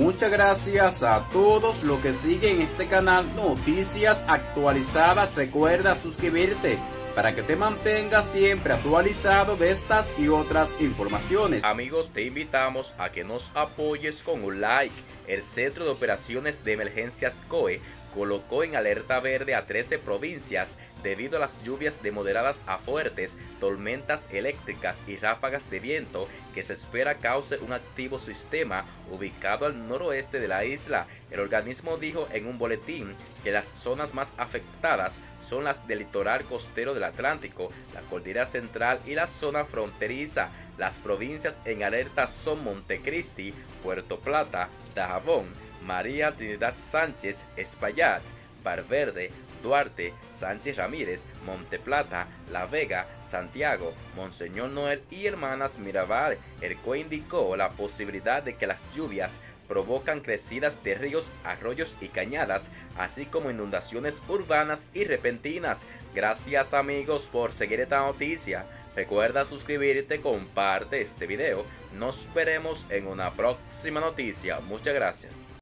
Muchas gracias a todos los que siguen este canal Noticias Actualizadas. Recuerda suscribirte para que te mantengas siempre actualizado de estas y otras informaciones. Amigos, te invitamos a que nos apoyes con un like. El Centro de Operaciones de Emergencias COE colocó en alerta verde a 13 provincias debido a las lluvias de moderadas a fuertes, tormentas eléctricas y ráfagas de viento que se espera cause un activo sistema ubicado al noroeste de la isla. El organismo dijo en un boletín que las zonas más afectadas son las del litoral costero del Atlántico, la cordillera central y la zona fronteriza. Las provincias en alerta son Montecristi, Puerto Plata, Dajabón, María Trinidad Sánchez, Espaillat, Barverde, Duarte, Sánchez Ramírez, Monteplata, La Vega, Santiago, Monseñor Noel y Hermanas Mirabal. El COE indicó la posibilidad de que las lluvias provocan crecidas de ríos, arroyos y cañadas, así como inundaciones urbanas y repentinas. Gracias amigos por seguir esta noticia. Recuerda suscribirte, comparte este video. Nos veremos en una próxima noticia. Muchas gracias.